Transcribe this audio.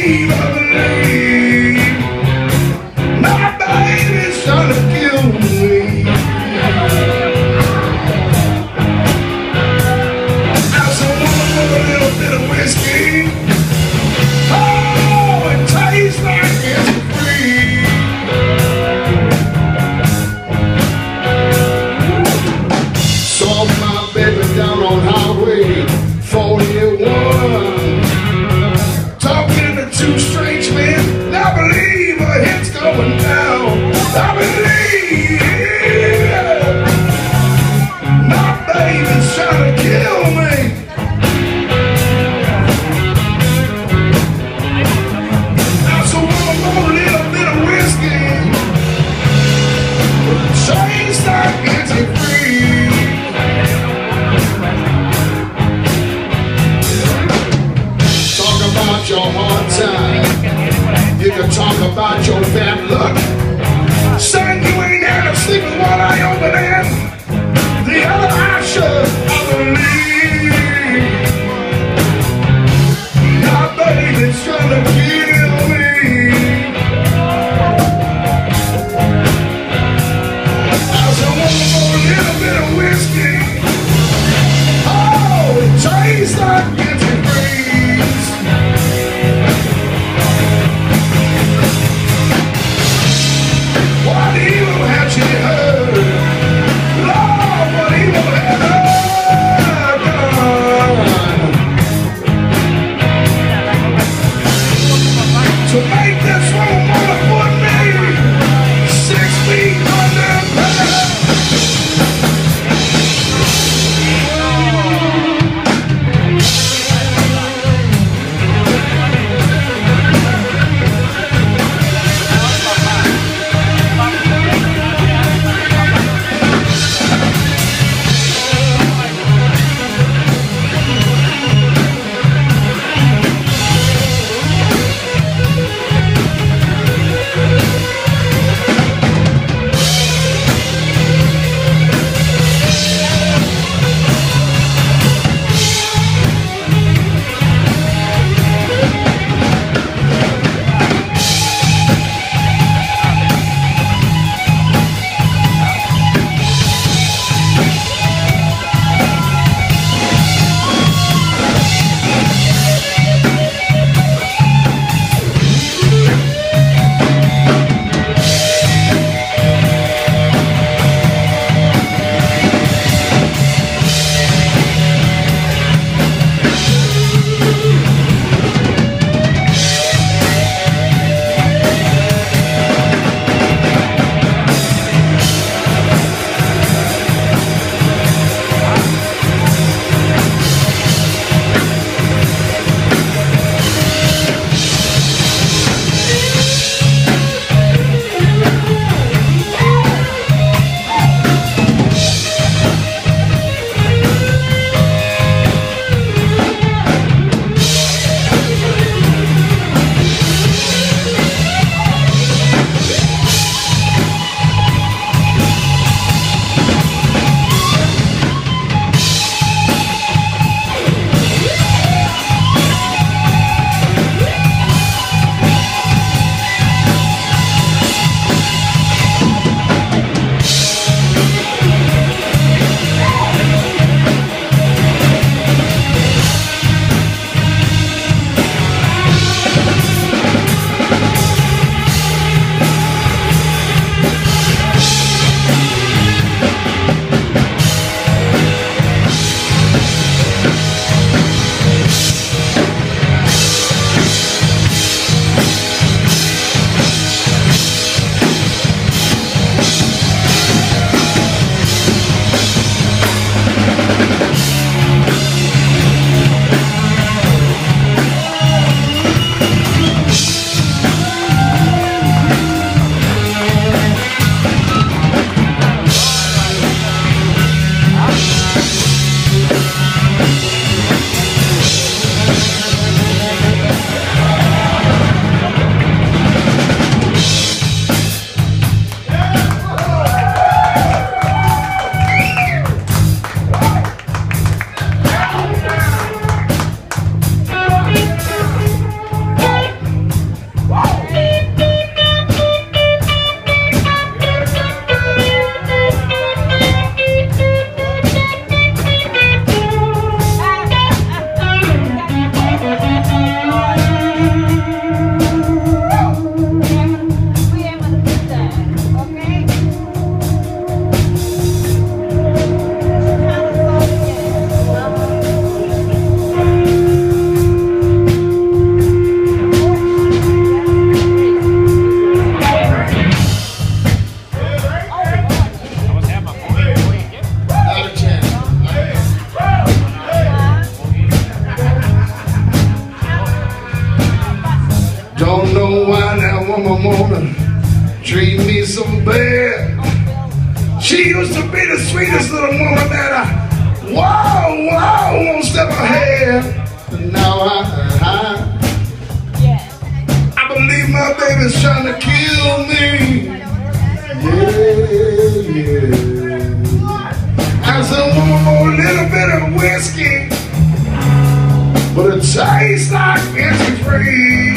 Leave she heard? Wanna treat me so bad. She used to be the sweetest little woman that I, wow, wow, won't step ahead. But now I, I, I believe my baby's trying to kill me. Yeah, yeah. I said, one more little bit of whiskey, but it tastes like antifreeze.